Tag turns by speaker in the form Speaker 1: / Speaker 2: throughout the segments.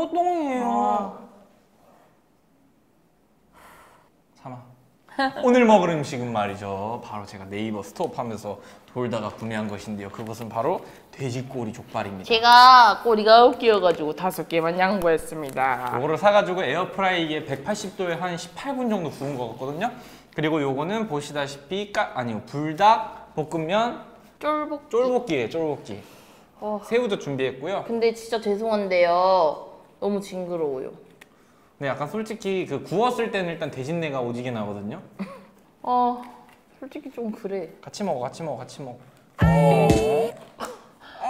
Speaker 1: 소똥이에요. 사마. 오늘 먹을 음식은 말이죠. 바로 제가 네이버 스톱하면서 돌다가 구매한 것인데요. 그것은 바로 돼지꼬리 족발입니다.
Speaker 2: 제가 꼬리가 웃겨가지고 다섯 개만 양보했습니다.
Speaker 1: 요거를 사가지고 에어프라이기에 180도에 한 18분 정도 구운 거 같거든요. 그리고 요거는 보시다시피 까 아니요 불닭 볶음면
Speaker 2: 쫄복.
Speaker 1: 쫄볶이에 쫄볶이.
Speaker 2: 어.
Speaker 1: 새우도 준비했고요.
Speaker 2: 근데 진짜 죄송한데요. 너무 징그러워요.
Speaker 1: 근데 약간 솔직히 그 구웠을 때는 일단 대신내가 오지게 나거든요.
Speaker 2: 어, 솔직히 좀 그래.
Speaker 1: 같이 먹어, 같이 먹어, 같이 먹어. 어.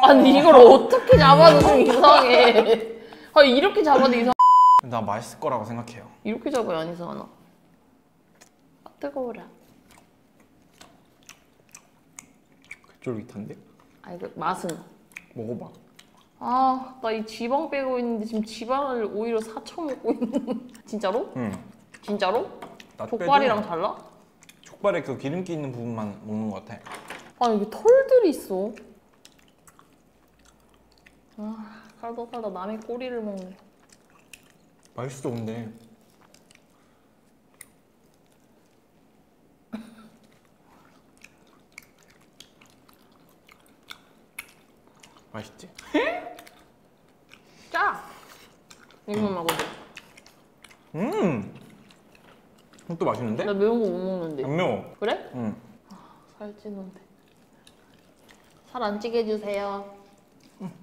Speaker 2: 아니 이걸 어떻게 잡아도 좀 이상해. 아 이렇게 잡아도 이상.
Speaker 1: 나 맛있을 거라고 생각해요.
Speaker 2: 이렇게 잡아야 안 이상하나? 아, 뜨거워라.
Speaker 1: 쫄깃한데?
Speaker 2: 아 이거 맛은.
Speaker 1: 먹어봐.
Speaker 2: 아, 나 이 지방 빼고 있는데 지금 지방을 오히려 사쳐 먹고 있는. 진짜로?
Speaker 1: 응.
Speaker 2: 진짜로?
Speaker 1: 나
Speaker 2: 족발이랑 달라?
Speaker 1: 족발에 그 기름기 있는 부분만 먹는 것 같아.
Speaker 2: 아 여기 털들이 있어. 아, 살다 살다 남의 꼬리를 먹네.
Speaker 1: 맛있어 근데. 맛있지?
Speaker 2: 짜. 이거만 먹어도.
Speaker 1: 음. 이것도 맛있는데?
Speaker 2: 나 매운 거 못 먹는데.
Speaker 1: 안 매워.
Speaker 2: 그래?
Speaker 1: 응.
Speaker 2: 살찌는데. 살 안 찌게 해주세요.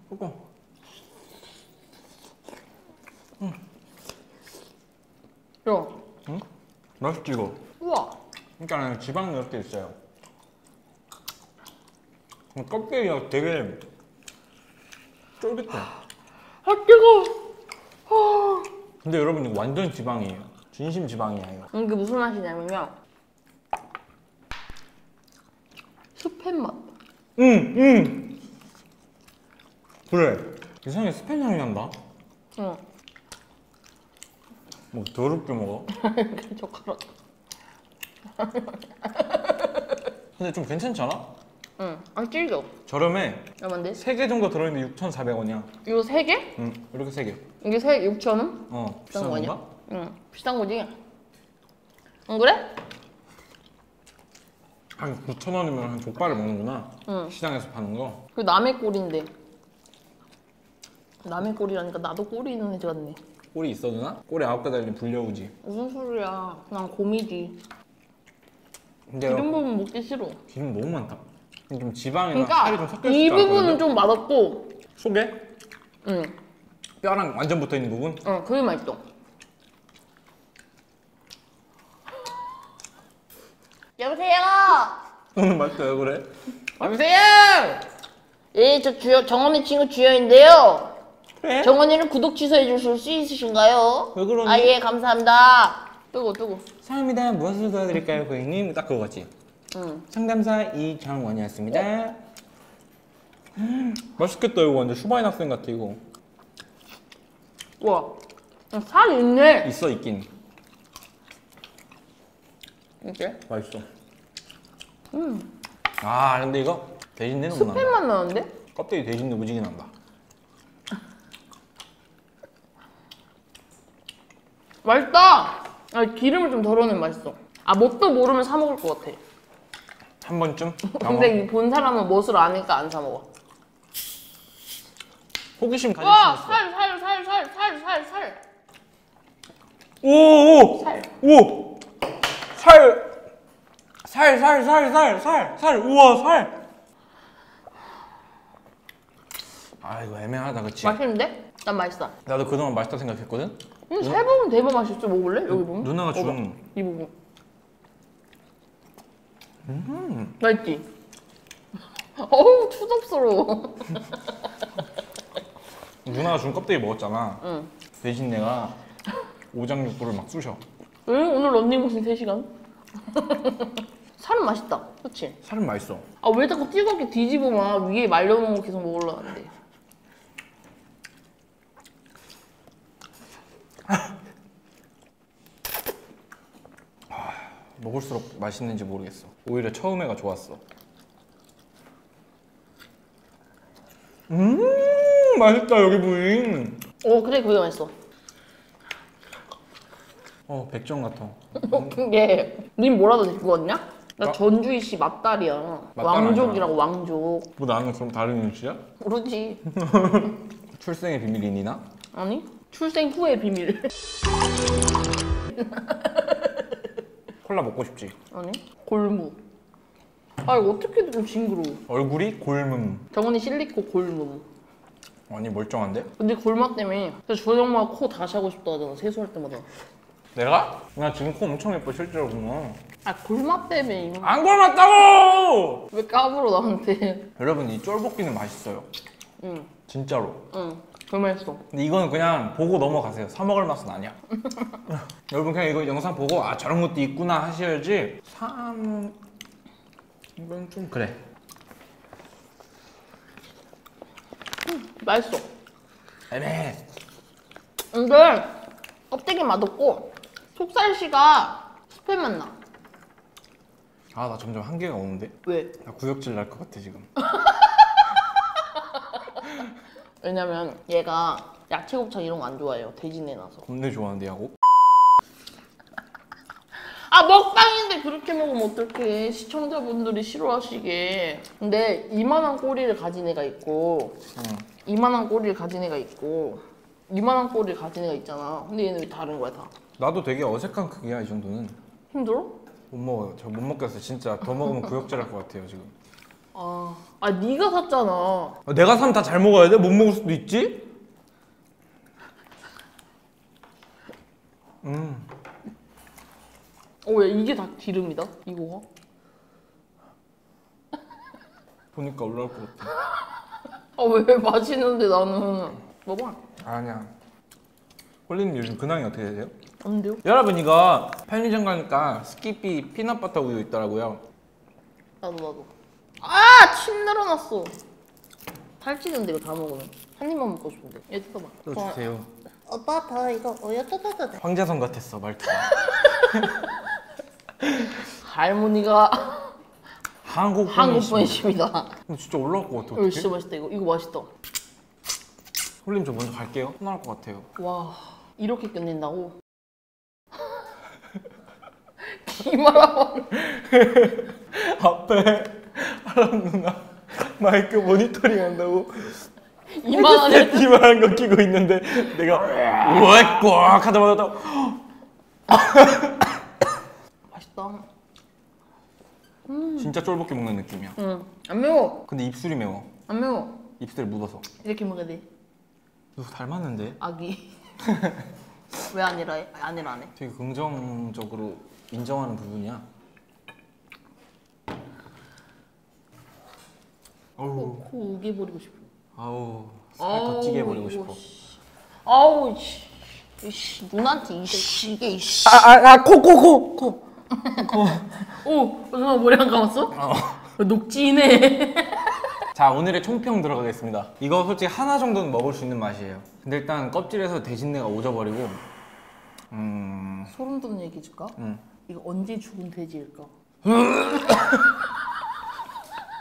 Speaker 1: 먹어.
Speaker 2: 야,
Speaker 1: 맛있지 이거.
Speaker 2: 우와.
Speaker 1: 그러니까 지방이 이렇게 있어요. 껍데기가 되게 쫄깃해.
Speaker 2: 아 뜨거.
Speaker 1: 근데 여러분 이거 완전 지방이에요. 진심 지방이야 이거.
Speaker 2: 이게 무슨 맛이냐면요. 스팸 맛.
Speaker 1: 응, 응. 그래. 이상하게 스팸 향이 난다.
Speaker 2: 응.
Speaker 1: 뭐 더럽게 먹어.
Speaker 2: 젓가락.
Speaker 1: 근데 좀 괜찮잖아?
Speaker 2: 응. 아 질겨.
Speaker 1: 저렴해.
Speaker 2: 얼마인데?
Speaker 1: 3개 정도 들어있는데 6,400원이야.
Speaker 2: 이거 세 개?
Speaker 1: 응, 이렇게 3개.
Speaker 2: 이게 세 6천 원?
Speaker 1: 어,
Speaker 2: 비싼 거? 아니야? 응. 비싼 거지. 안 그래?
Speaker 1: 한 9,000원이면 한 족발을 먹는구나.
Speaker 2: 응.
Speaker 1: 시장에서 파는 거.
Speaker 2: 그 남의 꼴인데. 남의 꼴이라니까 나도 꼴이 있는 애 같네.
Speaker 1: 꼬리 있어 누나? 꼬리 아홉 개 달린 불려우지.
Speaker 2: 무슨 소리야? 그냥 곰이지.
Speaker 1: 근데
Speaker 2: 기름 부분 먹기 싫어.
Speaker 1: 기름 너무 많다. 좀 지방이나 살이 좀
Speaker 2: 그러니까
Speaker 1: 섞여
Speaker 2: 이
Speaker 1: 있을 줄
Speaker 2: 부분은
Speaker 1: 알았거든.
Speaker 2: 좀 맛없고,
Speaker 1: 속에
Speaker 2: 응,
Speaker 1: 뼈랑 완전 붙어 있는 부분.
Speaker 2: 어, 그게 맛있어. 여보세요.
Speaker 1: 오늘 맛있다 왜 그래?
Speaker 2: 여보세요. 예, 저 주여 정원이 친구 주여인데요.
Speaker 1: 그래?
Speaker 2: 정원이는 구독 취소해 주실 수 있으신가요?
Speaker 1: 왜 그러니?
Speaker 2: 아, 예, 감사합니다. 뜨거, 뜨거.
Speaker 1: 사랑합니다. 무엇을 도와드릴까요, 고객님? 딱 그거지.
Speaker 2: 응.
Speaker 1: 상담사 이정원이었습니다. 음, 맛있겠다 이거 완전 슈바인 학생 같아 이거.
Speaker 2: 와, 어, 살 있네.
Speaker 1: 있어 있긴.
Speaker 2: 이게?
Speaker 1: 맛있어. 음. 아 근데 이거 돼지내는 거
Speaker 2: 스팸
Speaker 1: 난다.
Speaker 2: 맛 나는데?
Speaker 1: 껍데기 돼지내 무지개 난다.
Speaker 2: 맛있다. 아, 기름을 좀 덜어내면 맛있어. 아, 뭣도 모르면 사 먹을 것 같아.
Speaker 1: 한 번쯤.
Speaker 2: 근데 이 본 사람은 멋을 아니까 안 사 먹어.
Speaker 1: 호기심 가질
Speaker 2: 와,
Speaker 1: 수 있어.
Speaker 2: 살, 살, 살, 살, 살, 살, 살.
Speaker 1: 오 오
Speaker 2: 살.
Speaker 1: 오. 살. 살, 살, 살, 살, 살, 살, 우와, 살. 아, 이거 애매하다, 그치?
Speaker 2: 맛있는데? 난 맛있어.
Speaker 1: 나도 그동안 맛있다 생각했거든?
Speaker 2: 음, 살 부분 대박 맛있어. 먹을래? 여기 보면.
Speaker 1: 누나가.
Speaker 2: 준이 부분. 음. 맛있지? 어우, 추접스러워.
Speaker 1: 누나가 준 껍데기 먹었잖아.
Speaker 2: 응.
Speaker 1: 대신 내가 오장육부를 막 쑤셔.
Speaker 2: 응? 오늘 런닝머신 3시간? 살은 맛있다. 그치?
Speaker 1: 살은 맛있어.
Speaker 2: 아, 왜 자꾸 뜨겁게 뒤집어만 위에 말려놓은 거 계속 먹으려고 하는데.
Speaker 1: 먹을수록 맛있는지 모르겠어. 오히려 처음에가 좋았어. 음, 맛있다, 여기 부인.
Speaker 2: 어 그래 그게 맛있어.
Speaker 1: 어 백종 같아.
Speaker 2: 웃긴 게, 님 뭐라도 데리고 왔냐? 나
Speaker 1: 어?
Speaker 2: 전주이씨 맛달이야.
Speaker 1: 맛달
Speaker 2: 왕족이라고 왕족.
Speaker 1: 뭐 나는 그럼 다른 음식이야?
Speaker 2: 모르지.
Speaker 1: 출생의 비밀이 니나?
Speaker 2: 아니? 출생 후의 비밀.
Speaker 1: 콜라 먹고 싶지.
Speaker 2: 아니? 골무. 아 이거 어떻게 좀 징그러워.
Speaker 1: 얼굴이 골문.
Speaker 2: 정원이 실리코 골무.
Speaker 1: 아니 멀쩡한데?
Speaker 2: 근데 골맛 때문에 그래서 저녁마다 코 다시 하고 싶다 하잖아 세수할 때마다.
Speaker 1: 내가? 나 지금 코 엄청 예뻐 실제로 보면.
Speaker 2: 아 골맛 때문에 이거.
Speaker 1: 안 골맞다고!
Speaker 2: 왜 까불어 나한테?
Speaker 1: 여러분 이 쫄볶이는 맛있어요.
Speaker 2: 응,
Speaker 1: 진짜로.
Speaker 2: 응. 맛있어.
Speaker 1: 근데 이거는 그냥 보고 넘어가세요. 사 먹을 맛은 아니야. 여러분 그냥 이거 영상 보고 아 저런 것도 있구나 하셔야지. 삼 이건 좀 그래.
Speaker 2: 맛있어.
Speaker 1: 애매해.
Speaker 2: 근데 껍데기 맛없고 속살씨가 스팸 맛 나.
Speaker 1: 아 나 점점 한계가 오는데.
Speaker 2: 왜?
Speaker 1: 나 구역질 날 것 같아 지금.
Speaker 2: 왜냐면 얘가 야채 곱창 이런 거 안 좋아해요. 돼지내 나서.
Speaker 1: 겁내 좋아하는데 야구.
Speaker 2: 아 먹방인데 그렇게 먹으면 어떡해. 시청자분들이 싫어하시게. 근데 이만한 꼬리를 가진 애가 있고
Speaker 1: 응.
Speaker 2: 이만한 꼬리를 가진 애가 있고 이만한 꼬리를 가진 애가 있잖아. 근데 얘는 왜 다른 거야 다?
Speaker 1: 나도 되게 어색한 크기야 이 정도는.
Speaker 2: 힘들어?
Speaker 1: 못 먹어요. 저못 먹겠어. 진짜 더 먹으면 구역질 할 것 같아요 지금.
Speaker 2: 아, 아 네가 샀잖아.
Speaker 1: 아, 내가 사면 다 잘 먹어야 돼? 못 먹을 수도 있지? 음.
Speaker 2: 어, 왜 이게 다 기름이다? 이거가?
Speaker 1: 보니까 올라올 것 같아.
Speaker 2: 아, 왜 맛있는데 나는. 먹어봐.
Speaker 1: 아니야. 홀리님 요즘 근황이 어떻게 되세요?
Speaker 2: 안 돼요?
Speaker 1: 여러분 이거 편의점 가니까 스키피 피넛버터 우유 있더라고요.
Speaker 2: 나도 나도. 아, 침 늘어났어. 살찌는데 이거 다 먹으면. 한 입만 먹고 싶은데. 얘 뜯어봐.
Speaker 1: 또 주세요.
Speaker 2: 오빠 더 이거 우유 뜯어도 돼.
Speaker 1: 황자성 같았어 말투가.
Speaker 2: 할머니가
Speaker 1: 한국
Speaker 2: 한국
Speaker 1: 분이시-
Speaker 2: 분이십니다.
Speaker 1: 근데 진짜 올라올 것 같아.
Speaker 2: 이거
Speaker 1: 어떡해?
Speaker 2: 진짜 맛있다 이거. 이거 맛있다.
Speaker 1: 홀림 저 먼저 갈게요. 혼날 것 같아요.
Speaker 2: 와, 이렇게 끝낸다고? 기말하면
Speaker 1: 앞에 하람 누나 마이크 모니터링 한다고
Speaker 2: 이만하게
Speaker 1: 이만한 거 끼고 있는데 내가 우엑 꽉 하자마자 또
Speaker 2: 맛있다.
Speaker 1: 진짜 쫄볶이 먹는 느낌이야.
Speaker 2: 응, 안 매워.
Speaker 1: 근데 입술이 매워.
Speaker 2: 안 매워.
Speaker 1: 입술에 묻어서.
Speaker 2: 이렇게 먹어야 돼.
Speaker 1: 누구 닮았는데?
Speaker 2: 아기. 왜 아니라 해? 아니라 안 해?
Speaker 1: 되게 긍정적으로 인정하는 부분이야. 어우,
Speaker 2: 코, 코 우겨버리고 싶어.
Speaker 1: 아우, 살더 찌게 해버리고
Speaker 2: 이거
Speaker 1: 싶어.
Speaker 2: 씨. 아우 씨. 이씨 눈한테 이씨 이게 이씨.
Speaker 1: 아, 아, 아, 코, 코, 코, 코.
Speaker 2: 오, 누나 머리 안 감았어?
Speaker 1: 어.
Speaker 2: 녹지네.
Speaker 1: 자, 오늘의 총평 들어가겠습니다. 이거 솔직히 하나 정도는 먹을 수 있는 맛이에요. 근데 일단 껍질에서 돼지내가 오져버리고, 음,
Speaker 2: 소름 돋는 얘기 줄까?
Speaker 1: 음.
Speaker 2: 이거 언제 죽은 돼지일까?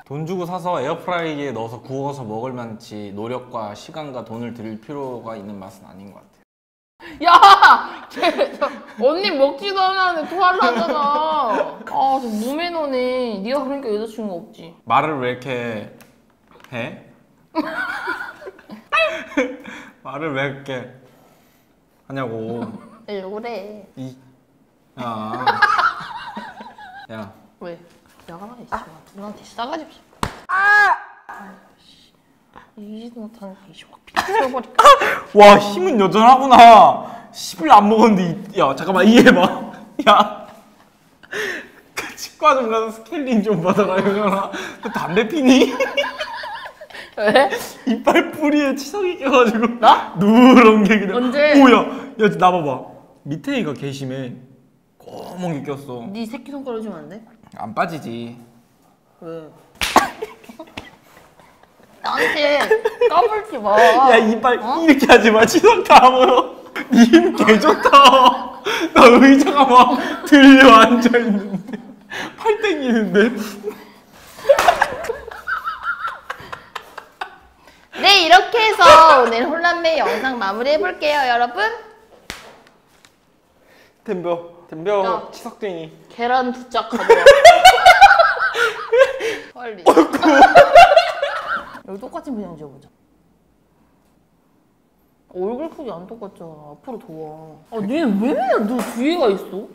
Speaker 1: 돈 주고 사서 에어프라이기에 넣어서 구워서 먹을 만치 노력과 시간과 돈을 들일 필요가 있는 맛은 아닌 것 같아요.
Speaker 2: 야! 쟤, 저, 언니 먹지도 않았는데 토하려 하잖아. 아, 저 무매너네. 네가 그러니까 여자친구 없지.
Speaker 1: 말을 왜 이렇게 해? 말을 왜 이렇게 하냐고.
Speaker 2: 왜 그래?
Speaker 1: 이, 야. 야.
Speaker 2: 왜? 야가 나있어 누나한테 싸가지 없어. 아! 이지도 못하는 게확 피쳐버릴까?
Speaker 1: 와, 힘은 여전하구나. 10일 안 먹었는데, 이- 야, 잠깐만, 이해해봐. 야. 그 치과 좀 가서 스케일링 좀 받아라, 이거잖아. 너 담배 피니?
Speaker 2: 왜?
Speaker 1: 이빨 뿌리에 치석이 껴가지고.
Speaker 2: 나?
Speaker 1: 누런 게 그냥.
Speaker 2: 언제?
Speaker 1: 오야, 야, 나 봐봐. 밑에 이가 개 심해. 검은 게 꼈어.
Speaker 2: 네 새끼 손가락 주면 안 돼?
Speaker 1: 안 빠지지.
Speaker 2: 왜? 나한테 까불지 마.
Speaker 1: 야, 이빨
Speaker 2: 어?
Speaker 1: 이렇게 하지 마. 치석 다 보여. 니힘개 좋다. 나 의자가 막 들려 앉아 있는데. 팔 땡기는데.
Speaker 2: 네 이렇게 해서 오늘 혼란매 영상 마무리해 볼게요 여러분
Speaker 1: 덤벼 덤벼
Speaker 2: 야.
Speaker 1: 치석쟁이.
Speaker 2: 계란 두짝 가져와. 빨리. 여기 똑같은 그냥 지어보자. 얼굴 크기 안 똑같잖아. 앞으로 도와. 아 니는 왜 맨날 너 뒤에가 있어?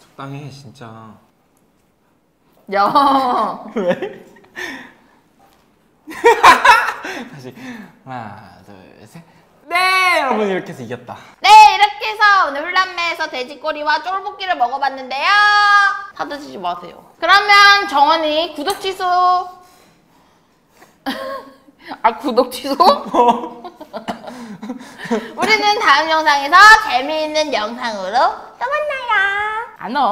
Speaker 1: 적당히 해 진짜.
Speaker 2: 야.
Speaker 1: 왜? 다시. 하나 둘셋 네 여러분 이렇게 해서 이겼다.
Speaker 2: 네 이렇게 해서 오늘 혼란매에서 돼지꼬리와 쫄볶이를 먹어봤는데요. 다 드시지 마세요. 그러면 정원이 구독 취소. 아 구독 취소? 우리는 다음 영상에서 재미있는 영상으로 또 만나요. 안녕